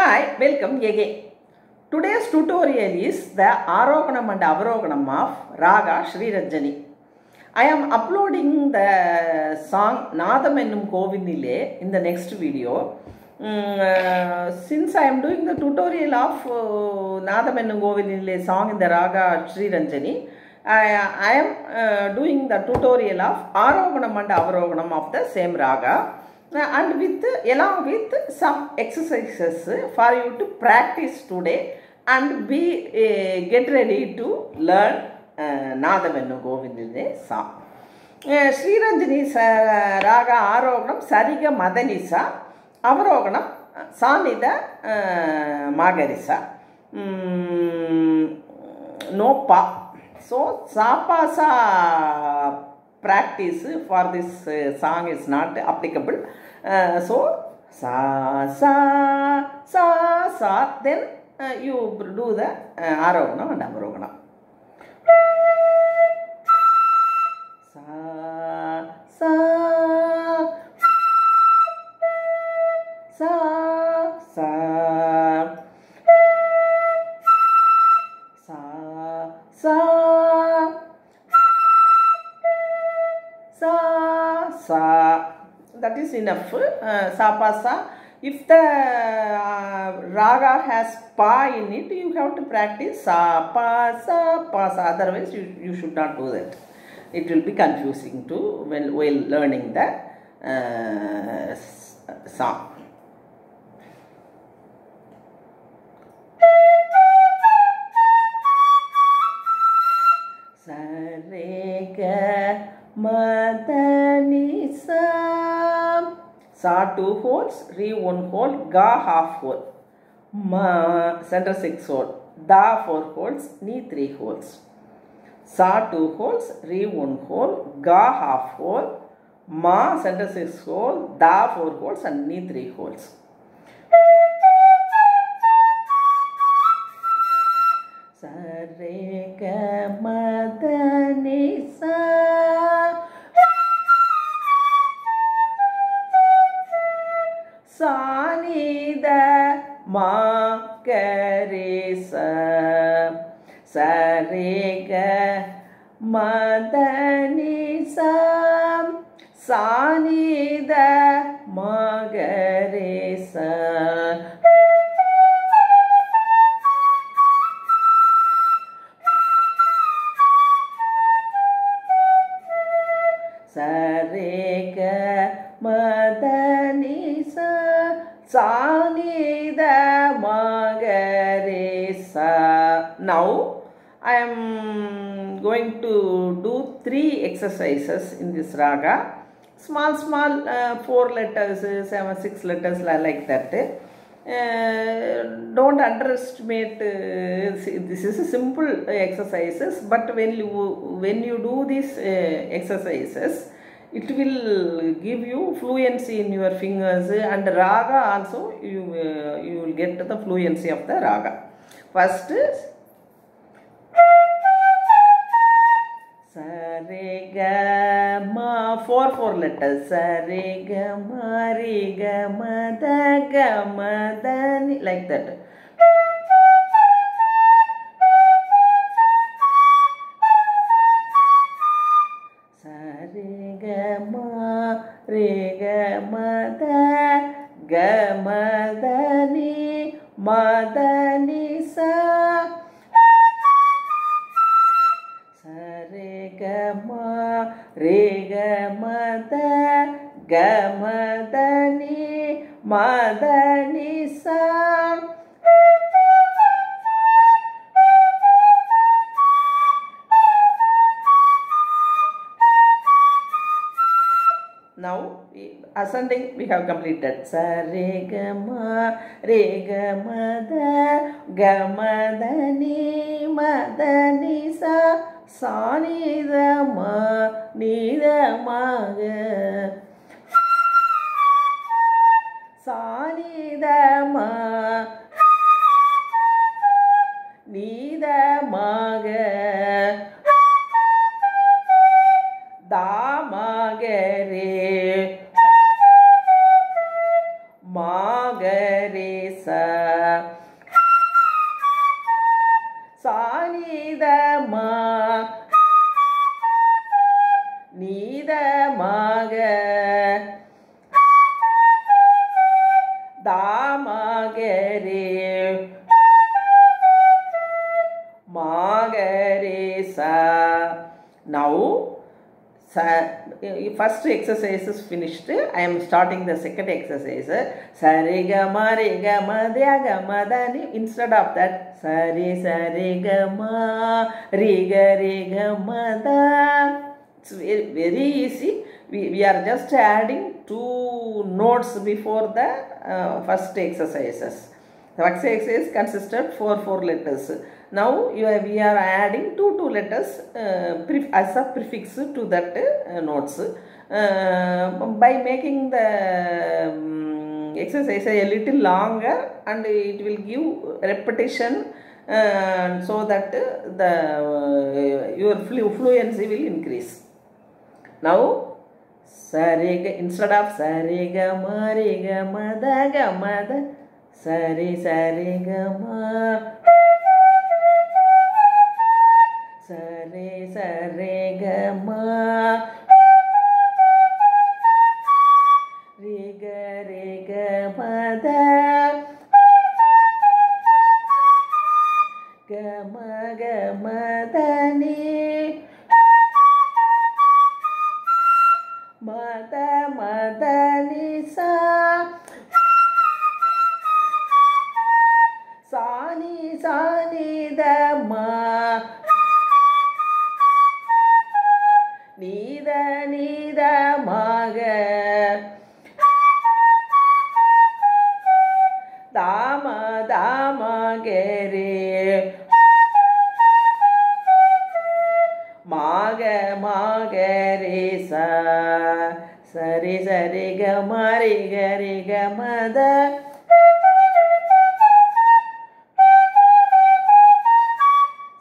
Hi, welcome again. Today's tutorial is the arohanam and Avaroganam of Raga Sri Ranjani. I am uploading the song Nadam Ennum Kovinile in the next video. Mm, since I am doing the tutorial of uh, Nadam Ennum Kovinile song in the Raga Sri Ranjani, I, I am uh, doing the tutorial of Aroganam and Avaroganam of the same Raga. Uh, and with along with some exercises for you to practice today and be uh, get ready to learn uh, Nadavennu Govindine song. Uh, Sriranjani sa- raga arohanam சரிக மதனிசா அவரோகணம் சாநித மாகரிசா நோப்பா so சாப்பாசா practice for this uh, song is not applicable. Uh, so, sa, sa, sa, sa, then uh, you do the uh, aroganam and avaroganam. Sa, sa, sa, is enough. Uh, sa pa sa if the uh, raga has pa in it you have to practice sa pa sa pa sa otherwise you, you should not do that. It will be confusing to when while learning the uh, song Sarega Madani सा two holes री one hole गा half hole म centre six hole दा four holes नी three holes सा two holes री one hole गा half hole मा सेंटर सिक्स होल दा फोर होल्स एंड नी थ्री होल्स सरे के मदनी सा சானித மா கரேச சரேக மதனிசம் சானித மகரேச now I am going to do three exercises in this raga. Small small uh, four letters seven six letters like that. Uh, don't underestimate uh, this is a simple exercises but when you when you do these uh, exercises it will give you fluency in your fingers and raga also you uh, you will get the fluency of the raga first Saregama four four letter சரிகமா ரிகமா த கமா தனி like that சரிகமா ரிகமா த கமா தனி மதனி Da Gama Dani Now, we- ascending we have completed. Sa re ga ma re ga ma da ga ma da ni ma da ni sa sa ni da ma ni da ma ga சானிதமாக நீதமாக தாமாக ரே தாமகரே மாகரே சா now first exercise is finished i am starting the second exercise sarigama rigama dhyagama dani instead of that sari sarigama riga rigama da it's very, very easy we, we are just adding two notes before the uh, first exercises. The first exercise consisted four four letters. Now you are, we are adding two two letters uh, as a prefix to that uh, notes. Uh, by making the um, exercise a little longer and it will give repetition uh, so that the uh, your flu- fluency will increase. Now சரிக instead of சரிக மரிக மத க மத. சரி சரிக ம. சரி சரிக மா. மாகரே. மாக மாகரே சா சரி சரி க மரி கரி க மத.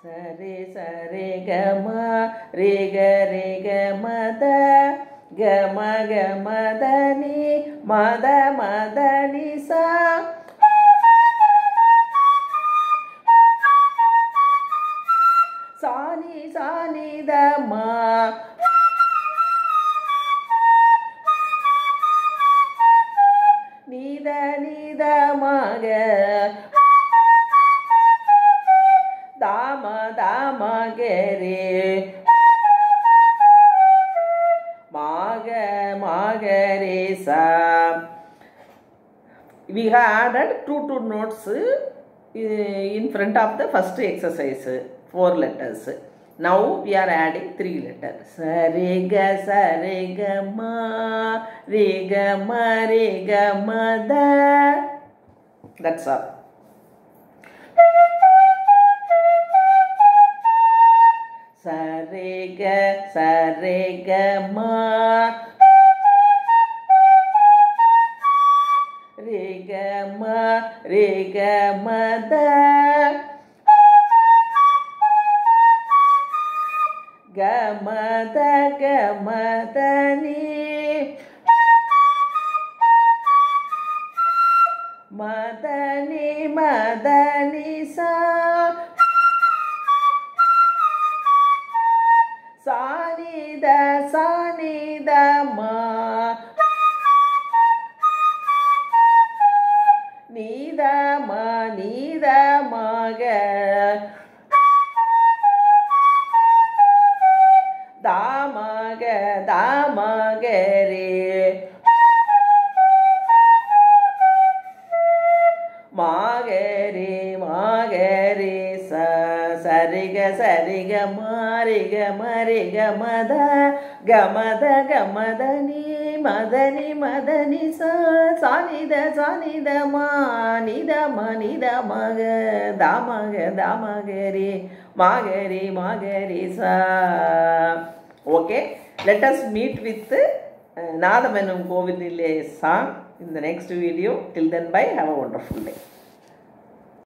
சரி சரி க ம ரி க ரே க மத. க ம க மதனி மத மதனி சா. கீதமா நீத நீதமாக தாம தாமகரே மாக மாகரேசா we added two two notes in front of the first exercise four letters now we are adding three letters sarega sarega ma rega ma rega ma da that's all sarega sarega ma rega ma rega ma da ಗಮದ ಗಮದ ನೀ ಮದನಿ ಮದನಿ ಸಾ ಸಾನಿದ ಸಾನಿದ ಮಾ மாரிக மரிக மத கமத கமத நீ மதனி மதனி ச சானித சானித மா மனித மக தாமக தாமகரி மாகரி மாகரி சா. Okay let us meet with uh, நாதமெனும் கோவிலிலே song in the next video till then bye have a wonderful day.